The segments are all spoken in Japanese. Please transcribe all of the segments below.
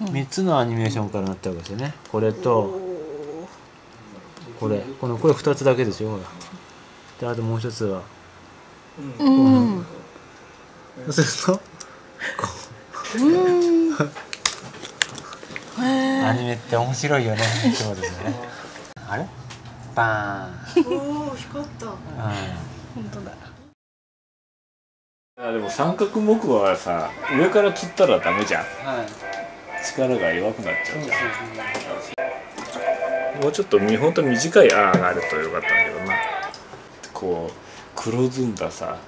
3つのアニメーションからなったわけですよね。これとこれ。このこれ2つだけですよほら。であともう一つは。うん。そうするとうん。へ アニメって面白いよね。そうですね。あれ？バーン。おお光った。うん本当だ。あでも三角木馬はさ上から釣ったらダメじゃん。はい。力が弱くなっちゃうじゃん。もうちょっとみ本当に短い「あ」があるとよかったんだけどな。こう黒ずんださ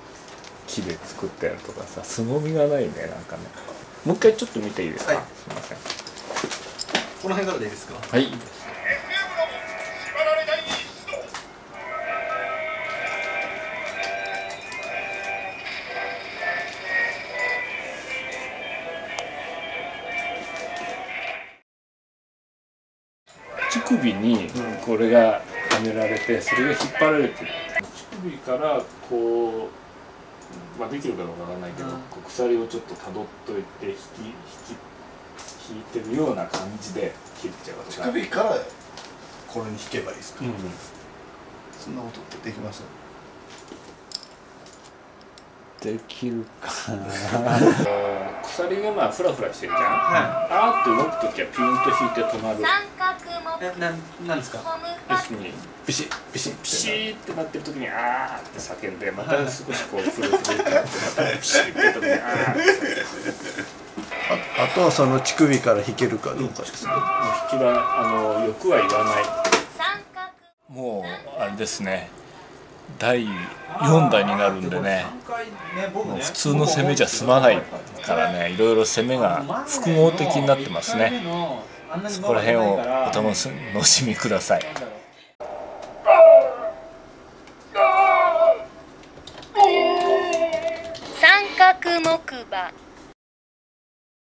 木で作ったやつとかさ凄みがないねなんかね。もう一回ちょっと見ていいですか、はい。すいません。この辺からでいいですか？はい乳首にこれがはめられてそれが引っ張られてる。乳首からこう、まあ、できるかどうかわからないけど、こう鎖をちょっとたどっといて引き引き引いてるような感じで切っちゃう乳首からこれに引けばいいですか、うん。そんなことってできます？できるかな。鎖がまあフラフラしてるじゃん、あーって動く時はピンと引い。て止まる三角木。えなんなんですか？要するにビシッ。ビシッピシーってなってる時にあーって叫んでまた少しこうフルフルってなってまたピシーって時にあーってああとはその乳首から引けるかどうかですね、もう引きはあの欲は言わない。三角。もうあれですね第4弾になるんでね。普通の攻めじゃ済まないからねいろいろ攻めが複合的になってますね。そこら辺をお楽しみください。三角木馬。